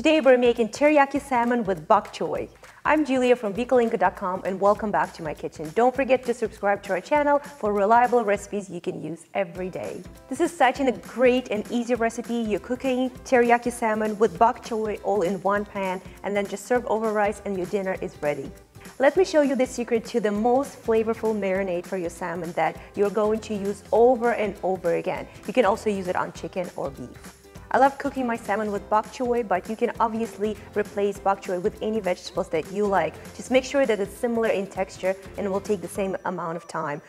Today we're making teriyaki salmon with bok choy. I'm Julia from Vikalinka.com and welcome back to my kitchen. Don't forget to subscribe to our channel for reliable recipes you can use every day. This is such a great and easy recipe. You're cooking teriyaki salmon with bok choy all in one pan and then just serve over rice and your dinner is ready. Let me show you the secret to the most flavorful marinade for your salmon that you're going to use over and over again. You can also use it on chicken or beef. I love cooking my salmon with bok choy, but you can obviously replace bok choy with any vegetables that you like. Just make sure that it's similar in texture and will take the same amount of time.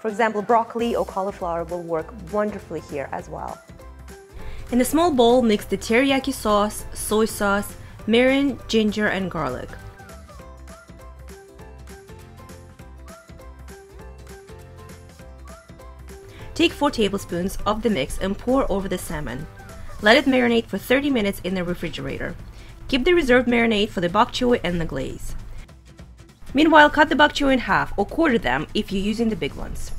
For example, broccoli or cauliflower will work wonderfully here as well. In a small bowl, mix the teriyaki sauce, soy sauce, mirin, ginger, and garlic. Take 4 tablespoons of the mix and pour over the salmon. Let it marinate for 30 minutes in the refrigerator. Keep the reserved marinade for the bok choy and the glaze. Meanwhile, cut the bok choy in half or quarter them if you're using the big ones.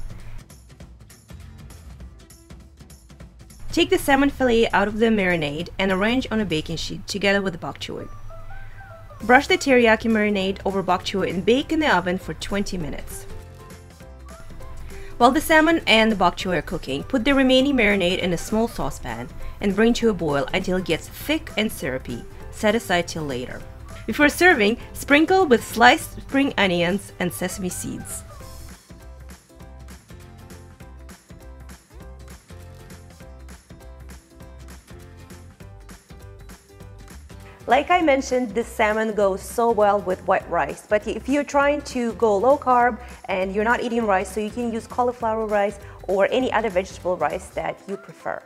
Take the salmon fillet out of the marinade and arrange on a baking sheet together with the bok choy. Brush the teriyaki marinade over bok choy and bake in the oven for 20 minutes. While the salmon and the bok choy are cooking, put the remaining marinade in a small saucepan and bring to a boil until it gets thick and syrupy. Set aside till later. Before serving, sprinkle with sliced spring onions and sesame seeds. Like I mentioned, this salmon goes so well with white rice, but if you're trying to go low carb and you're not eating rice, so you can use cauliflower rice or any other vegetable rice that you prefer.